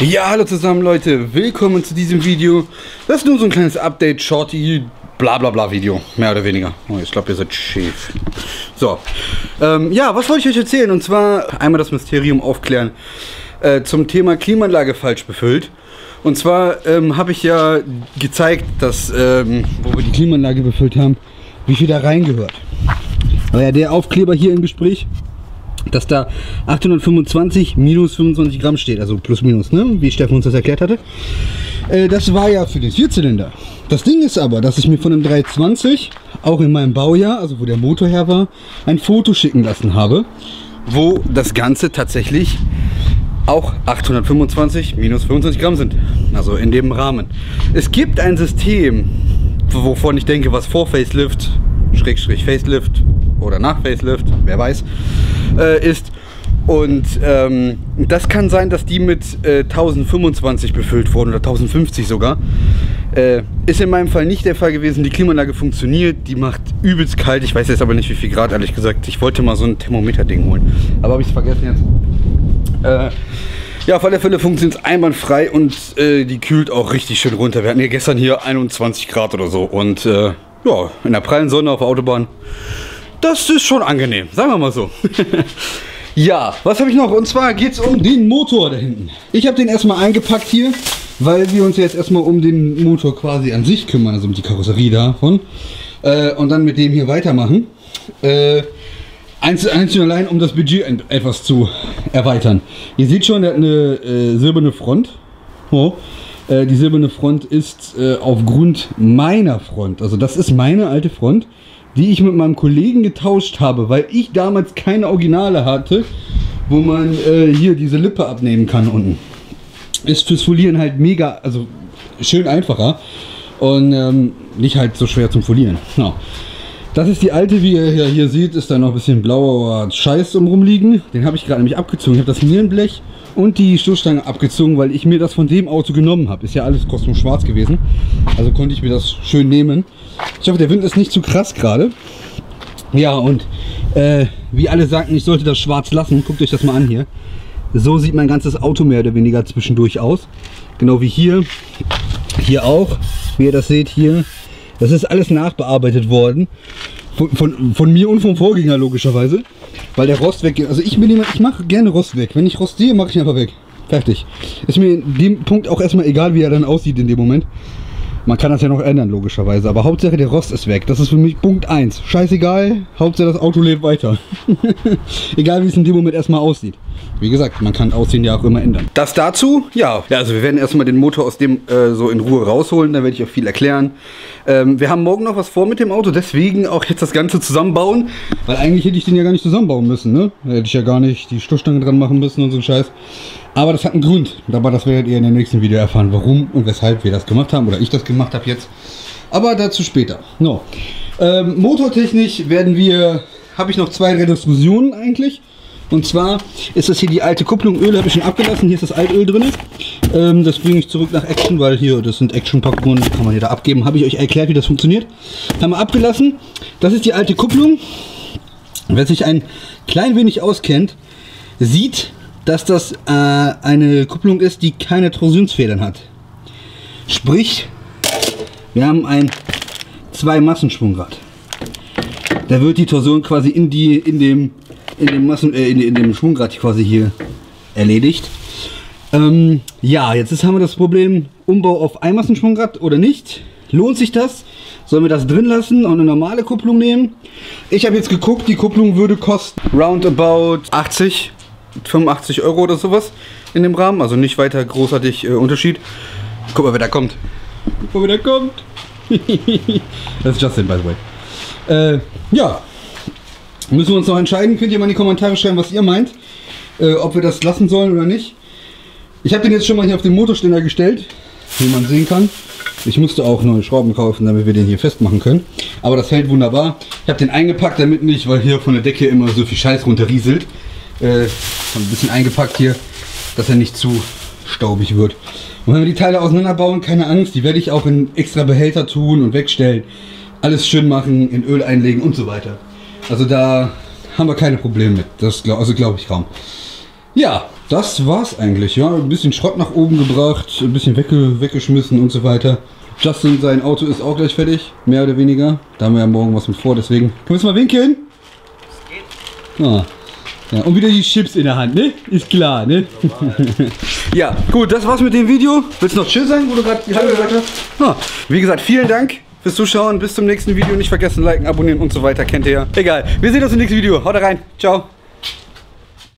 Ja, hallo zusammen Leute, willkommen zu diesem Video. Das ist nur so ein kleines Update, Shorty, bla bla bla Video, mehr oder weniger. Oh, ich glaube, ihr seid schief. So, ähm, ja, was wollte ich euch erzählen? Und zwar einmal das Mysterium aufklären äh, zum Thema Klimaanlage falsch befüllt. Und zwar ähm, habe ich ja gezeigt, dass, ähm, wo wir die Klimaanlage befüllt haben, wie viel da reingehört. War ja der Aufkleber hier im Gespräch dass da 825 minus 25 Gramm steht, also plus minus, ne? wie Steffen uns das erklärt hatte. Äh, das war ja für den Vierzylinder. Das Ding ist aber, dass ich mir von dem 320 auch in meinem Baujahr, also wo der Motor her war, ein Foto schicken lassen habe, wo das Ganze tatsächlich auch 825 minus 25 Gramm sind. Also in dem Rahmen. Es gibt ein System, wovon ich denke, was vor Facelift, Schrägstrich Facelift oder nach Facelift, wer weiß, äh, ist. Und ähm, das kann sein, dass die mit äh, 1025 befüllt wurden oder 1050 sogar. Äh, ist in meinem Fall nicht der Fall gewesen. Die Klimaanlage funktioniert, die macht übelst kalt. Ich weiß jetzt aber nicht, wie viel Grad, ehrlich gesagt. Ich wollte mal so ein Thermometer-Ding holen. Aber habe ich es vergessen jetzt. Äh, ja, auf alle Fälle funktioniert es einwandfrei und äh, die kühlt auch richtig schön runter. Wir hatten ja gestern hier 21 Grad oder so. Und äh, ja, in der prallen Sonne auf der Autobahn das ist schon angenehm, sagen wir mal so. ja, was habe ich noch? Und zwar geht es um den Motor da hinten. Ich habe den erstmal eingepackt hier, weil wir uns jetzt erstmal um den Motor quasi an sich kümmern, also um die Karosserie davon. Äh, und dann mit dem hier weitermachen. Äh, einzeln allein, um das Budget etwas zu erweitern. Ihr seht schon, der hat eine äh, silberne Front. Oh. Äh, die silberne Front ist äh, aufgrund meiner Front, also das ist meine alte Front, die ich mit meinem Kollegen getauscht habe, weil ich damals keine Originale hatte, wo man äh, hier diese Lippe abnehmen kann unten. Ist fürs Folieren halt mega, also schön einfacher und ähm, nicht halt so schwer zum Folieren. Ja. Das ist die alte, wie ihr hier, hier seht, ist da noch ein bisschen blauer Scheiß um rumliegen. Den habe ich gerade nämlich abgezogen. Ich habe das Nierenblech und die Stoßstange abgezogen, weil ich mir das von dem Auto genommen habe. Ist ja alles kosmos schwarz gewesen. Also konnte ich mir das schön nehmen. Ich hoffe, der Wind ist nicht zu krass gerade. Ja, und äh, wie alle sagten, ich sollte das schwarz lassen. Guckt euch das mal an hier. So sieht mein ganzes Auto mehr oder weniger zwischendurch aus. Genau wie hier. Hier auch. Wie ihr das seht hier. Das ist alles nachbearbeitet worden. Von, von, von, mir und vom Vorgänger logischerweise. Weil der Rost weg. Also ich bin jemand, ich mache gerne Rost weg. Wenn ich Rost sehe, mache ich ihn einfach weg. Fertig. Ist mir in dem Punkt auch erstmal egal, wie er dann aussieht in dem Moment. Man kann das ja noch ändern, logischerweise. Aber Hauptsache der Rost ist weg. Das ist für mich Punkt 1. Scheißegal, Hauptsache das Auto lebt weiter. Egal wie es in dem Moment erstmal aussieht. Wie gesagt, man kann Aussehen ja auch immer ändern. Das dazu, ja. ja also wir werden erstmal den Motor aus dem äh, so in Ruhe rausholen. Da werde ich auch viel erklären. Ähm, wir haben morgen noch was vor mit dem Auto. Deswegen auch jetzt das Ganze zusammenbauen. Weil eigentlich hätte ich den ja gar nicht zusammenbauen müssen. Ne? Da hätte ich ja gar nicht die Stoßstange dran machen müssen und so ein Scheiß. Aber das hat einen Grund. Aber das werdet ihr in dem nächsten Video erfahren, warum und weshalb wir das gemacht haben oder ich das gemacht habe jetzt. Aber dazu später. No. Ähm, motortechnisch werden wir, habe ich noch zwei Reduktionen eigentlich. Und zwar ist das hier die alte Kupplung. Öl habe ich schon abgelassen. Hier ist das Altöl drin. Ähm, das bringe ich zurück nach Action, weil hier, das sind Action-Packungen, die kann man hier da abgeben. Habe ich euch erklärt, wie das funktioniert. Haben wir abgelassen. Das ist die alte Kupplung. Wer sich ein klein wenig auskennt, sieht, dass das äh, eine Kupplung ist, die keine Torsionsfedern hat. Sprich, wir haben ein zwei Massenschwungrad. Da wird die Torsion quasi in die in dem in dem Massen äh, in, in, dem Schwungrad quasi hier erledigt. Ähm, ja, jetzt ist, haben wir das Problem Umbau auf Einmassenschwungrad oder nicht. Lohnt sich das? Sollen wir das drin lassen und eine normale Kupplung nehmen? Ich habe jetzt geguckt, die Kupplung würde kosten roundabout 80 85 Euro oder sowas in dem Rahmen. Also nicht weiter großartig äh, Unterschied. Guck mal, wer da kommt. Guck mal, wer da kommt. das ist Justin, by the way. Äh, ja. Müssen wir uns noch entscheiden. Könnt ihr mal in die Kommentare schreiben, was ihr meint. Äh, ob wir das lassen sollen oder nicht. Ich habe den jetzt schon mal hier auf den Motorständer gestellt. Wie man sehen kann. Ich musste auch neue Schrauben kaufen, damit wir den hier festmachen können. Aber das hält wunderbar. Ich habe den eingepackt, damit nicht, weil hier von der Decke immer so viel Scheiß runterrieselt äh, ein bisschen eingepackt hier, dass er nicht zu staubig wird. Und wenn wir die Teile auseinanderbauen, keine Angst, die werde ich auch in extra Behälter tun und wegstellen. Alles schön machen, in Öl einlegen und so weiter. Also da haben wir keine Probleme mit. Das also glaube ich kaum. Ja, das war's eigentlich. Ja, ein bisschen Schrott nach oben gebracht, ein bisschen wegge weggeschmissen und so weiter. Justin, sein Auto ist auch gleich fertig, mehr oder weniger. Da haben wir ja morgen was mit vor, deswegen. Können wir es mal winkeln? Ah. Ja, und wieder die Chips in der Hand, ne? Ist klar, ne? ja, gut, das war's mit dem Video. Willst du noch Tschüss sagen, wo du gerade gesagt hast? Ah, wie gesagt, vielen Dank fürs Zuschauen. Bis zum nächsten Video. Nicht vergessen, liken, abonnieren und so weiter. Kennt ihr ja. Egal. Wir sehen uns im nächsten Video. Haut rein. Ciao.